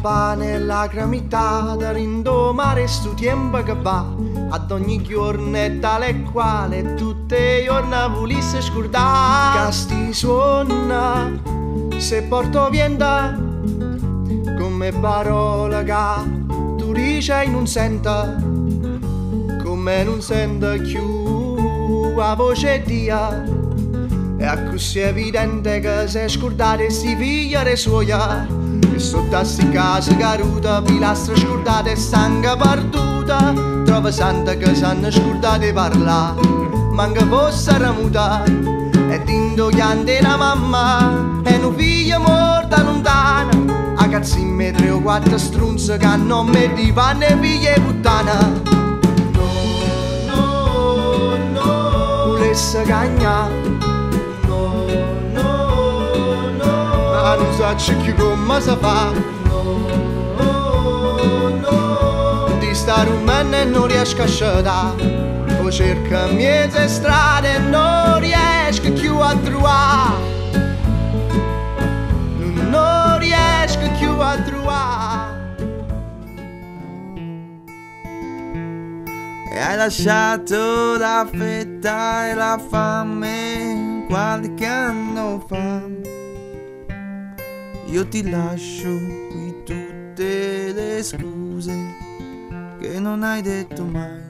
pane e lacramità da rindomare stu tempo che va ad ogni giorno è tale e quale tutte giorni volesse scordare casti suona se porto vienda come parola che tu dici e non senta. Come non senta più la voce dia è così evidente che se scordate si figlia e suoia E sotto a sti casa caruta Pilastra scordata e sangue perduta Trova santa che sanno scordate parlare Manca fosse ramuta E dindo chiante la mamma E un figlio morta lontana A cazzi in metri o quattro strunze Che non mi di panne e figlie puttana No, no, no Volesse cagnare come si fa? Di stare un e non riesco a scegliere Poi cerco mezze strade non riesco a trovare. Non riesco più a trovare. E hai lasciato la fetta e la fame qualche anno fa io ti lascio qui tutte le scuse che non hai detto mai.